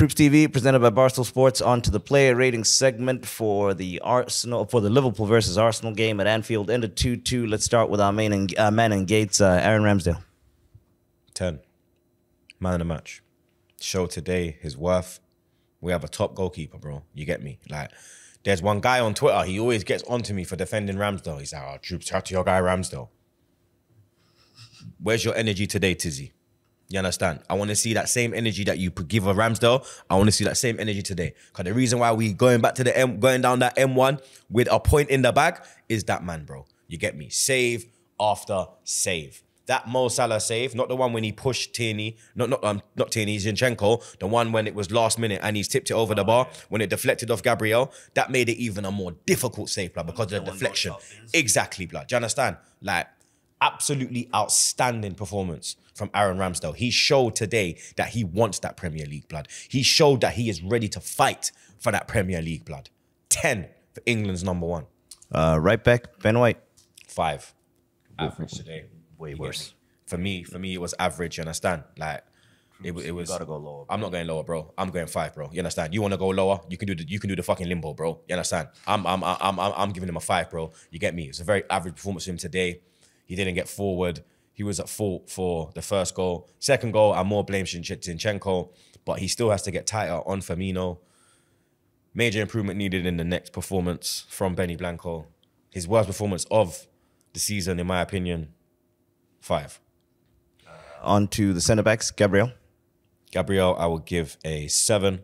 Troopz TV, presented by Barstool Sports, on to the player rating segment for the Arsenal for the Liverpool versus Arsenal game at Anfield. Ended two two. Let's start with our main uh, man in gates, uh, Aaron Ramsdale. 10. Man of the match. Show today his worth. We have a top goalkeeper, bro. You get me? Like, there's one guy on Twitter, he always gets onto me for defending Ramsdale. He's like, oh, Troopz, chat to your guy Ramsdale. Where's your energy today, Tizzy? You understand? I want to see that same energy that you give a Ramsdale. I want to see that same energy today. Because the reason why we going back to the M, going down that M1 with a point in the bag is that man, bro. You get me? Save after save. That Mo Salah save, not the one when he pushed Tierney, not not um, not Tierney, Zinchenko, the one when it was last minute and he's tipped it over the bar, when it deflected off Gabriel, that made it even a more difficult save, blood, because of the deflection. Exactly, blood. Do you understand? Like, absolutely outstanding performance from Aaron Ramsdale. He showed today that he wants that Premier League blood. He showed that he is ready to fight for that Premier League blood. 10 for England's number one. Uh, right back, Ben White. Five. Average today. Way You worse. me? For me, for me, it was average, you understand? Like it, wa- it was gotta go lower, I'm not going lower, bro. I'm going five, bro. You understand? You want to go lower? You can do the you can do the fucking limbo, bro. You understand? I'm I'm I'm I'm, I'm giving him a five, bro. You get me? It's a very average performance from him today. He didn't get forward. He was at fault for the first goal. Second goal, I more blame Zinchenko, but he still has to get tighter on Firmino. Major improvement needed in the next performance from Benny Blanco. His worst performance of the season, in my opinion, five. On to the centre backs, Gabriel. Gabriel, I would give a seven.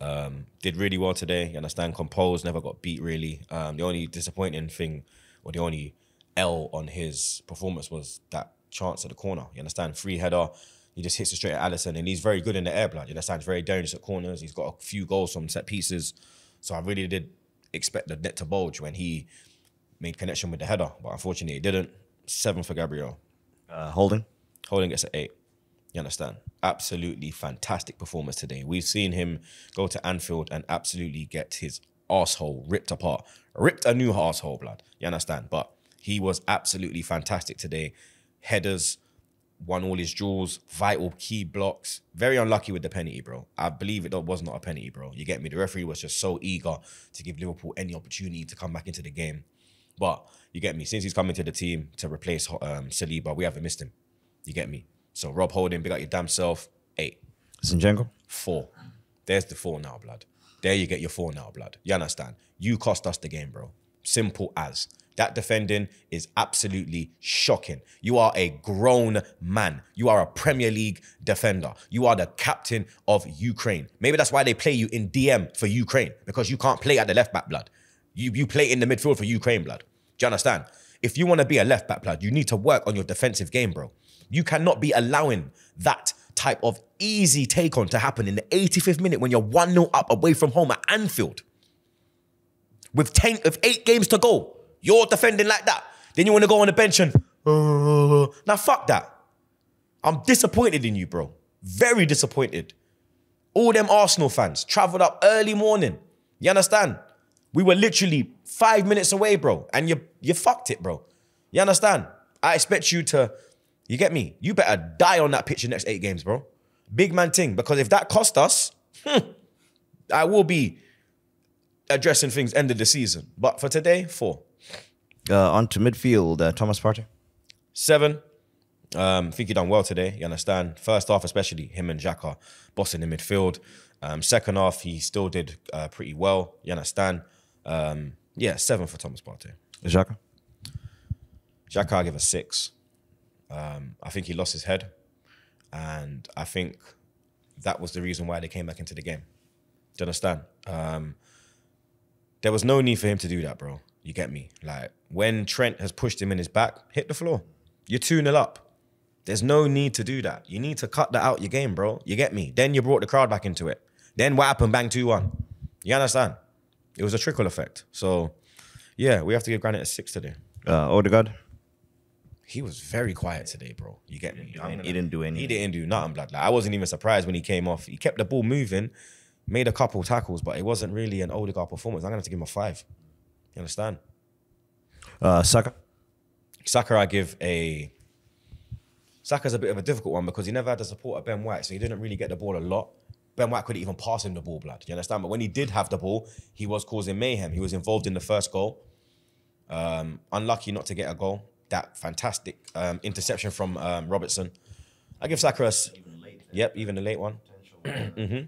Um, did really well today. You understand? Composed, never got beat really. Um, the only disappointing thing, or the only L on his performance was that chance at the corner. You understand? Free header. He just hits it straight at Alisson, and he's very good in the air blood. You understand? He's very dangerous at corners. He's got a few goals from set pieces. So I really did expect the net to bulge when he made connection with the header, but unfortunately he didn't. Seven for Gabriel. Uh, Holding. Holding gets an eight. You understand? Absolutely fantastic performance today. We've seen him go to Anfield and absolutely get his asshole ripped apart. Ripped a new asshole, blood. You understand? But he was absolutely fantastic today. Headers, won all his duels, vital key blocks. Very unlucky with the penalty, bro. I believe it was not a penalty, bro. You get me? The referee was just so eager to give Liverpool any opportunity to come back into the game. But you get me? Since he's coming to the team to replace um, Saliba, we haven't missed him. You get me? So Rob Holding, big up your damn self. Eight, Zinchenko. four. There's the four now, blood. There you get your four now, blood. You understand? You cost us the game, bro. Simple as. That defending is absolutely shocking. You are a grown man. You are a Premier League defender. You are the captain of Ukraine. Maybe that's why they play you in DM for Ukraine because you can't play at the left back, blood. You you play in the midfield for Ukraine, blood. Do you understand? If you want to be a left back, blood, you need to work on your defensive game, bro. You cannot be allowing that type of easy take on to happen in the 85th minute when you're 1 0 up away from home at Anfield. With 10 with eight games to go, you're defending like that. Then you want to go on the bench and uh, now fuck that. I'm disappointed in you, bro. Very disappointed. All them Arsenal fans traveled up early morning. You understand? We were literally five minutes away, bro, and you you fucked it, bro. You understand? I expect you to, you get me? You better die on that pitch in the next eight games, bro. Big man thing, because if that cost us, I will be addressing things end of the season. But for today, four. Uh, on to midfield, uh, Thomas Partey. Seven. Um, I think he done well today. You understand? First half, especially him and Xhaka bossing in midfield. Um, second half, he still did uh, pretty well. You understand? Um, yeah, seven for Thomas Partey. Xhaka. Xhaka, I give a six. Um, I think he lost his head, and I think that was the reason why they came back into the game. Do you understand? Um, there was no need for him to do that, bro. You get me? Like when Trent has pushed him in his back, hit the floor. You're 2 0 up. There's no need to do that. You need to cut that out your game, bro. You get me? Then you brought the crowd back into it. Then what happened? Bang 2 1. You understand? It was a trickle effect. So, yeah, we have to give Granit a six today. Uh, Odegaard. He was very quiet today, bro. You get me? I'm any- gonna- he didn't do anything. He didn't do nothing, blood. Like I wasn't even surprised when he came off. He kept the ball moving, made a couple tackles, but it wasn't really an Odegaard performance. I'm gonna have to give him a five. You understand? Uh, Saka. Saka, I give a. Saka's a bit of a difficult one because he never had the support of Ben White, so he didn't really get the ball a lot. Ben White couldn't even pass him the ball, blood. You understand? But when he did have the ball, he was causing mayhem. He was involved in the first goal. Um, unlucky not to get a goal. That fantastic um, interception from um, Robertson. I give Saka a s- Yep, even the late one. hmm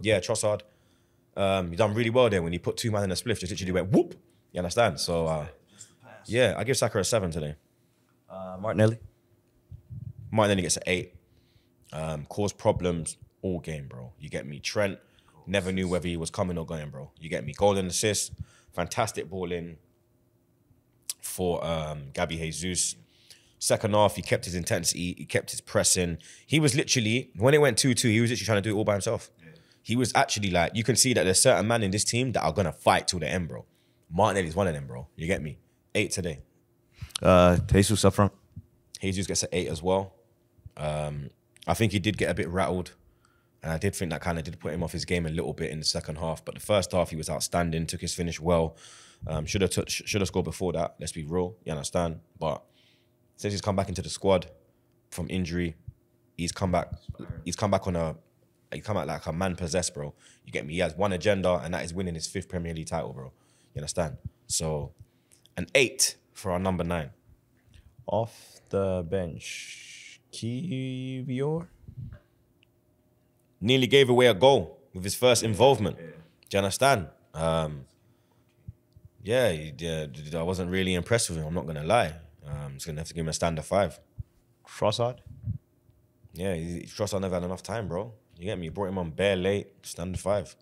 Yeah, Trossard. Um, he done really well there when he put two man in a spliff. Just literally went whoop. You understand? So uh, yeah, I give Saka a seven today. Uh, Martinelli. Martinelli gets an eight. Um, caused problems all game, bro. You get me. Trent never knew whether he was coming or going, bro. You get me. Golden assist, fantastic ball in for um, Gabby Jesus. Second half, he kept his intensity, he kept his pressing. He was literally, when it went 2 2, he was literally trying to do it all by himself. He was actually like, you can see that there's certain men in this team that are going to fight till the end, bro. Martinelli's one of them, bro. You get me? Eight today. Uh, Jesus up front. Jesus gets an eight as well. Um, I think he did get a bit rattled. And I did think that kind of did put him off his game a little bit in the second half. But the first half, he was outstanding, took his finish well. Um, should have should have scored before that. Let's be real, you understand. But since he's come back into the squad from injury, he's come back. He's come back on a. He come out like a man possessed, bro. You get me? He has one agenda, and that is winning his fifth Premier League title, bro. You understand? So, an eight for our number nine. Off the bench. Kiwior. nearly gave away a goal with his first involvement. Do you understand? Um, yeah, he- yeah, d- I wasn't really impressed with him. I'm not gonna lie. Um, just gonna have to give him a standard five. Trossard. Yeah, he, I never had enough time, bro. You get me? You brought him on bare late. Standard five.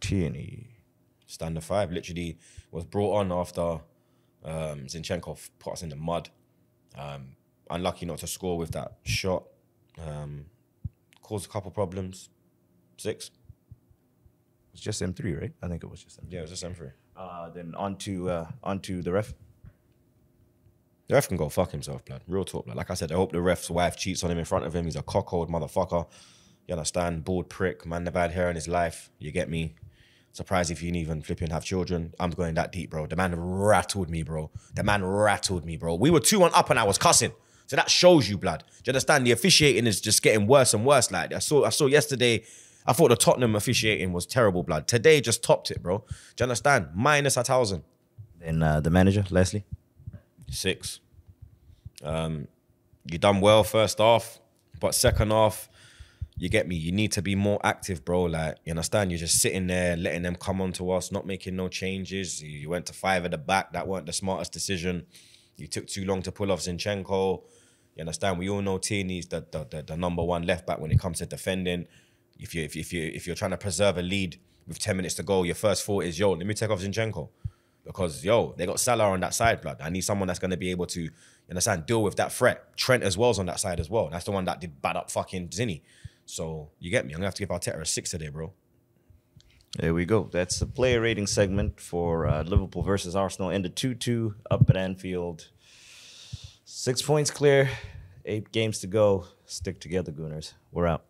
Tierney. Standard five. Literally was brought on after um, Zinchenko f- put us in the mud. Um, unlucky not to score with that shot. Um, caused a couple problems. Six. It's just M3, right? I think it was just M3. Yeah, it was just M3. Uh, then on to, uh, on to the ref. The ref can go fuck himself, blood. Real talk, blood. Like I said, I hope the ref's wife cheats on him in front of him. He's a cockhold motherfucker. You understand? Bald prick. Man never had hair in his life. You get me? Surprised if you can even flipping have children. I'm going that deep, bro. The man rattled me, bro. The man rattled me, bro. We were 2 1 up and I was cussing. So that shows you, blood. Do you understand? The officiating is just getting worse and worse. Like I saw, I saw yesterday. I thought the Tottenham officiating was terrible, blood. Today just topped it, bro. Do you understand? Minus a thousand. Then uh, the manager, Leslie. Six. Um, you done well first half, but second half, you get me. You need to be more active, bro. Like you understand, you're just sitting there letting them come onto us, not making no changes. You went to five at the back. That weren't the smartest decision. You took too long to pull off Zinchenko. You understand? We all know Tierney's the, the the the number one left back when it comes to defending. If you if you if you if you're trying to preserve a lead with ten minutes to go, your first thought is yo, let me take off Zinchenko because yo, they got Salah on that side, blood. I need someone that's gonna be able to, you understand, deal with that threat. Trent as well well's on that side as well. That's the one that did bad up fucking Zinny. So you get me. I'm gonna have to give Arteta a six today, bro. There we go. That's the player rating segment for uh, Liverpool versus Arsenal. Ended 2 2 up at Anfield. Six points clear, eight games to go. Stick together, Gooners. We're out.